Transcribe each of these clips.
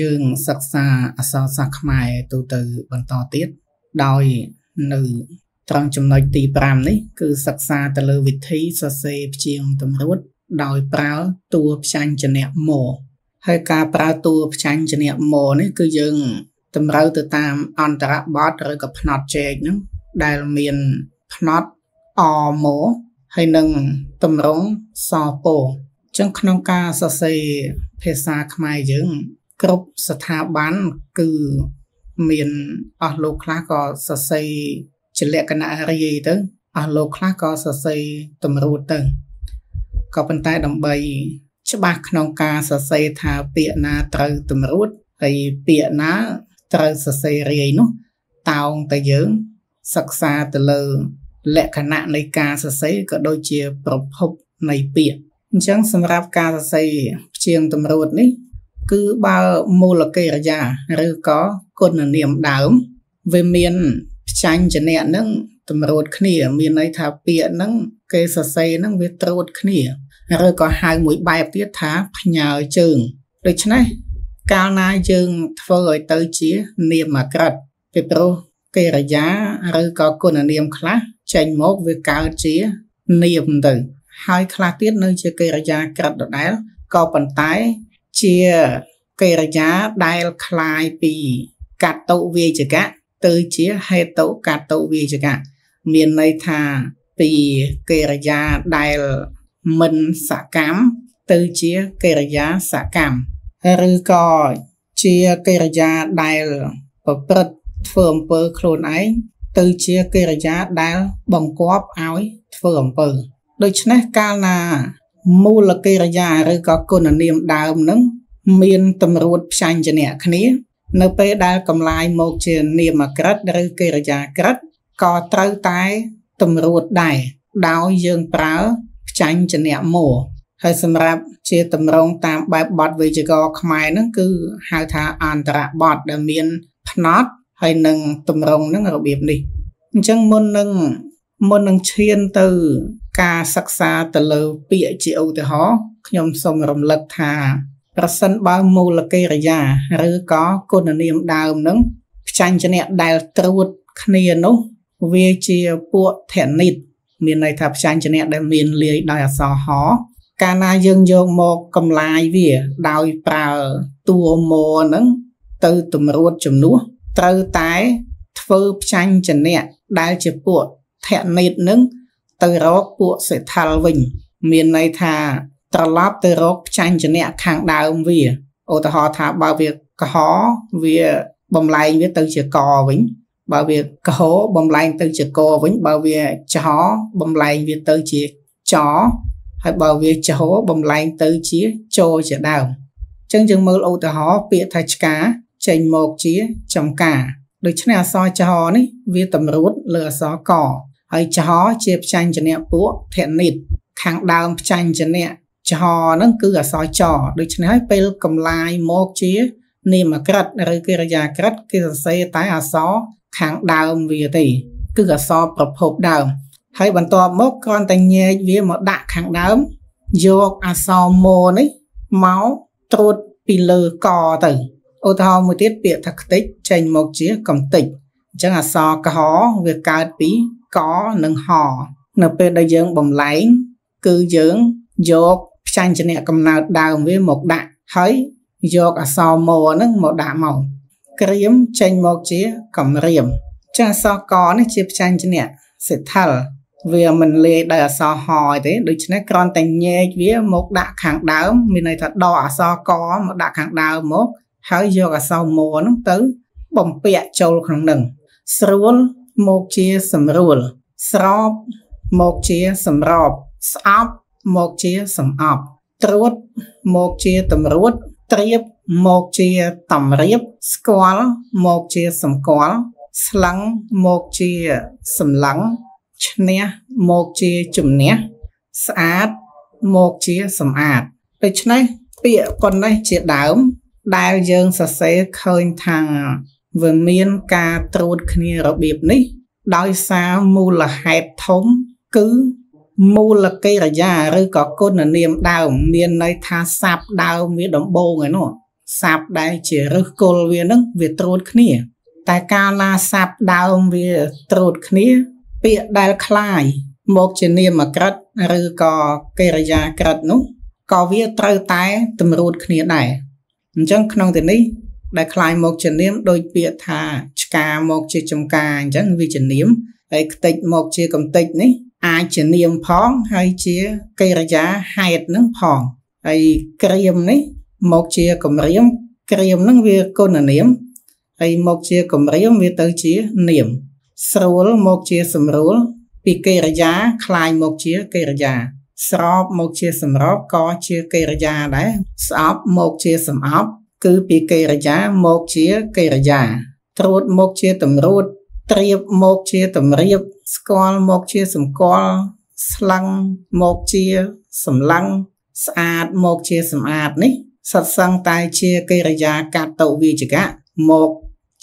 យើងសិក្សាអក្សរសាស្ត្រខ្មែរទូទៅបន្តទៀតដោយនៅត្រង់ចំណុចទី5នេះគឺសិក្សាទៅលើវិធីសរសេរព្យាង្គតម្រួតដោយប្រើតួផ្ចាញ់ចនៈមកហើយការប្រើតួផ្ចាញ់ចនៈមកនេះគឺយើងតម្រូវទៅតាមអន្តរបទឬក៏ផ្នត់ជែកហ្នឹងដែលមានផ្នត់អមកហើយនឹងតម្រងសពោចឹងក្នុងការសរសេរភាសាខ្មែរយើង គ្រប់ស្ថាប័នគឺមានអស់លោកខ្លះក៏សរសេរជាលក្ខណៈរាយទៅអស់លោកខ្លះក៏សរសេរតម្រួតទៅក៏ប៉ុន្តែដើម្បី ច្បាស់ក្នុងការសរសេរថាពាក្យណាត្រូវតម្រួតហើយពាក្យណាត្រូវសរសេររាយនោះតោងតែយើងសិក្សាទៅលើ លក្ខណៈនៃការសរសេរក៏ដូចជាប្រភពនៃពាក្យអញ្ចឹងសម្រាប់ការសរសេរព្យាង្គតម្រួតនេះ គឺបើមូលកិរិយាឬក៏គុណនាមដើមវាមានផ្ចាញ់ចនៈនឹងតម្រួតគ្នា មានន័យថាពាក្យហ្នឹងគេសរសេរហ្នឹងវាត្រួតគ្នាឬក៏ហៅមួយបែបទៀតថាផ្ញើជើងដូច្នេះកាលណាយើងធ្វើឲ្យទៅជានាមក្រិតពីព្រោះកិរិយាឬក៏គុណនាមខ្លះចេញមកវាកើតជានាមទៅហើយខ្លះទៀតនៅជាកិរិយាក្រិតដដែលក៏ប៉ុន្តែ ជាកិរិយាដែលคล้ายពីកតុវាចកៈទៅជាហេតុកតុវាចកៈមានន័យថាពីកិរិយាដែលមិនសកម្មទៅជាកិរិយាសកម្មឬក៏ជាកិរិយាដែលប្រព្រឹត្តធ្វើអំពើខ្លួនឯងទៅជាកិរិយាដែលបង្គាប់ឲ្យធ្វើអំពើដូច្នេះកាលណា មូលកិរិយាឬក៏គុណនាមដើមនឹងមានតម្រួតផ្សាញ់ចនៈគ្នា នៅពេលដែលកំឡាយមកជានាមក្រិតឬកិរិយាក្រិតក៏ត្រូវតែតម្រួតដែរដោយយើងប្រើផ្ចាញ់ចនៈមកហើយសម្រាប់ជាតម្រងតាមបែបបទវេយ្យាករណ៍ខ្មែរហ្នឹងគឺហៅថាអន្តរបទដែលមានផ្នត់ហើយនឹងតម្រងហ្នឹងរបៀបនេះអញ្ចឹងមុននឹងមុននឹងឈានទៅ ការសិក្សាទៅលើពាក្យជាឧទាហរណ៍ខ្ញុំសូមរំលឹកថាប្រសិនបើមូលកិរិយាឬក៏គុណនាមដើមនឹងផ្ចាញ់ចនៈដែលត្រួតគ្នានោះវាជាពួកធនិតមានន័យថាផ្ចាញ់ចនៈដែលមានលាយដោយអក្សរហកាលណាយើងយកមកកំឡាយវាដោយប្រើតួមកហ្នឹងទៅតម្រួតចំនួនត្រូវតែធ្វើផ្ចាញ់ចនៈដែលជាពួកធនិតនឹង ទៅរកពួកសិទ្ធលវិញ មានន័យថាត្រឡប់ទៅរកផ្ចាញ់ចនៈខាងដើមវាឧទាហរណ៍ថាបើវាកហវាបំលែងវាទៅជាកវិញបើវាកហបំលែងទៅជាកវិញបើវាចហបំលែងវាទៅជាចហើយបើវាចហបំលែងទៅជាចជាដើមអញ្ចឹងយើងមើលឧទាហរណ៍ពាក្យថាឆ្កាចេញមកជាចំការដូច្នេះអក្សរចហនេះវាតម្រួតលើអក្សរក ហើយចហជាផ្ចាញ់ចនៈពួកធនិតខាងដើមផ្ចាញ់ចនៈចហហ្នឹងគឺអក្សរចដូច្នេះហើយពេលកំឡាយមកជានាមក្រិតឬកិរិយាក្រិតគេសរសេរតែអក្សរខាងដើមវាទេ គឺអក្សរប្រភពដើមហើយបន្ទាប់មកគ្រាន់តែញែកវាមកដាក់ខាងដើមយកអក្សរម៉នេះមកត្រួតពីលើកទៅឧទាហរណ៍មួយទៀតពាក្យថាខ្ទេចចេញមកជាកំតិច អញ្ចឹងអក្សរកហវាកើតពីកនិងហនៅពេលដែលយើងបំលែង គឺយើងយកផ្ចាញ់ចនៈកំណើតដើមវាមកដាក់ហើយយកអក្សរម៉ហ្នឹងមកដាក់មកក្រៀមចេញមកជាកំរៀមចាអក្សរកនេះជាផ្ចាញ់ចនៈសិទ្ធលវាមិនលាយដោយអក្សរហទេដូច្នេះគ្រាន់តែញែកវាមកដាក់ខាងដើម មានន័យថាដកអក្សរកមកដាក់ខាងដើមមក ហើយយកអក្សរមហ្នឹងទៅ បំពាក់ចូលក្នុងនឹង ស្រួលមកជាសម្រួល ស្រោបមកជាសម្របស្អប់មកជាសំអប់ត្រួតមកជាតម្រួតត្រៀបមកជាតម្រៀបស្គាល់មកជាសម្គាល់ស្លឹងមកជាសម្លឹងឈ្នះមកជាជំនះស្អាតមកជាសម្អាតដូច្នេះពាក្យប៉ុណ្ណេះជាដើម ដែលយើងសរសេរឃើញថា វាមានការត្រួតគ្នារបៀបនេះ ដោយសារមូលហេតុធំគឺមូលកិរិយាឬក៏គុណនាមដើមមានន័យថាស័ព្ទដើមវាដំបូងឯនោះ ស័ព្ទដែលជាឫសគល់វានឹងវាត្រួតគ្នា តែកាលណាស័ព្ទដើមវាត្រួតគ្នា ពាក្យដែលคล้ายមកជានាមក្រិតឬក៏កិរិយាក្រិតនោះក៏វាត្រូវតែតម្រួតគ្នាដែរអញ្ចឹងក្នុងទីនេះ ដែលคล้ายមកជានាមដោយពាក្យថាឆ្កាមកជាចំការអញ្ចឹងវាជានាមហើយខ្ទេចមកជាកំតិចនេះអាចជានាមផងហើយជាកិរិយាហេតុនឹងផងហើយក្រៀមនេះមកជាគម្រាមក្រៀមនឹងវាគុណនាមហើយមកជាគម្រាមវាទៅជានាមស្រួលមកជាសម្រួលពីកិរិយាคล้ายមកជាកិរិយាស្របមកជាសម្របក៏ជាកិរិយាដែរស្អប់មកជាសំអប់ គឺពីកិរិយាមកជាកិរិយា ត្រួតមកជាតម្រួតត្រៀបមកជាតម្រៀបស្គាល់មកជាសម្គាល់ស្លឹងមកជាសម្លឹងស្អាតមកជាសម្អាតនេះសត្វសង្ឃតែជាកិរិយាកតវិជ្ជកៈមក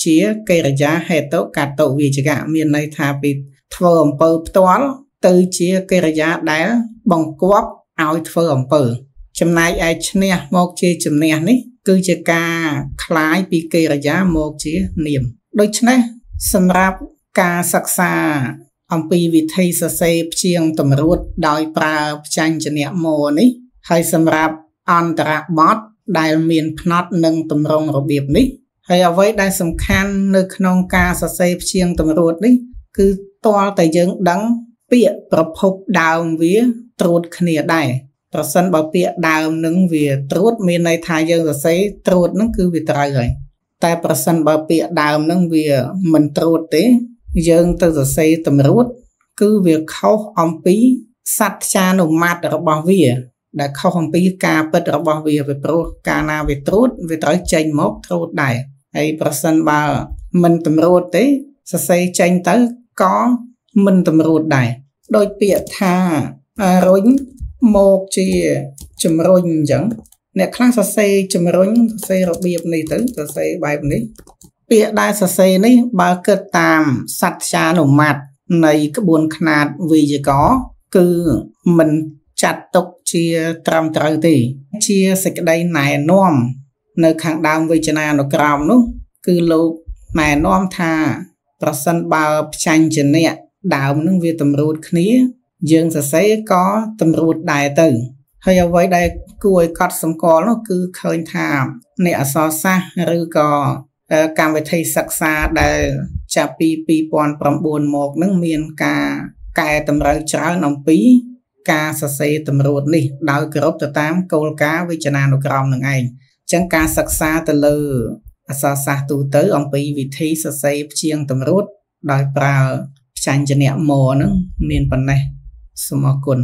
ជាកិរិយាហេតុកតវិជ្ជកៈមានន័យថាពីធ្វើអំពើផ្ទាល់ទៅជាកិរិយាដែលបង្គាប់ឲ្យធ្វើអំពើ ចំណែកឯឈ្នះមកជាជំនះនេះ គឺជាការคลายពីកិរិយាមកជានាមដូច្នេះសម្រាប់ការសិក្សាអំពីវិធីសរសេរព្យាង្គតម្រួតដោយប្រើផ្ចាញ់ចនៈមនេះហើយសម្រាប់អន្តរបទដែលមានផ្នត់និងតម្រង់របៀបនេះហើយអ្វីដែលសំខាន់នៅក្នុងការសរសេរព្យាង្គតម្រួតនេះគឺតលតែយើងដឹងពាក្យប្រភពដើមវាត្រួតគ្នាដែរ ប្រសិនបើពាក្យដើមនឹងវាត្រួតមានន័យថាយើងសរសេរត្រួតនឹងគឺវាត្រូវហើយតែប្រសិនបើពាក្យដើមនឹងវាមិនត្រួតទេ យើងទៅសរសេរតម្រួត គឺវាខុសអំពីសត្យានុមត្តរបស់វា ដែលខុសអំពីការពិតរបស់វាពីព្រោះកាលណាវាត្រួតវាត្រូវចេញមកត្រួតដែរហើយប្រសិនបើមិនតម្រួតទេសរសេរចេញទៅក៏មិនតម្រួតដែរដោយពាក្យថារុញ មកជាជំរុញអញ្ចឹងអ្នកខ្លះសរសេរជំរុញសរសេររបៀបនេះទៅសរសេរបែបនេះពាក្យដែលសរសេរនេះបើគិតតាមសត្យានុមត្តនៃក្បួនខ្នាតវិជ្ជកគឺមិនចាត់ទុកជាត្រឹមត្រូវទេ ជាសេចក្តីណែនាំនៅខាងដើមវិជ្ជានុក្រមនោះ គឺលោកណែនាំថាប្រសិនបើផ្ចាញ់ជាអ្នកដើមនឹងវាតម្រួតគ្នា យើងសរសេរក៏តម្រួតដែរទៅហើយអ្វីដែលគួរឲ្យកត់សម្គាល់នោះគឺឃើញថាអ្នកអក្សរសាស្ត្រឬក៏កម្មវិធីសិក្សាដែលចាប់ពី2009មកនឹងមានការកែតម្រូវច្រើនអំពី ការសរសេរតម្រួតនេះដោយគោរពទៅតាមគោលការណ៍វិជ្ជានុក្រមនឹងឯងអញ្ចឹងការសិក្សាទៅលើអក្សរសាស្ត្រទូទៅ អំពីវិធីសរសេរព្យាង្គតម្រួតដោយប្រើផ្ចាញ់ចនៈមហ្នឹងមានប៉ុណ្ណេះ សូមអរគុណ